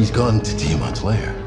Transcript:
He's gone to Tiamat's lair.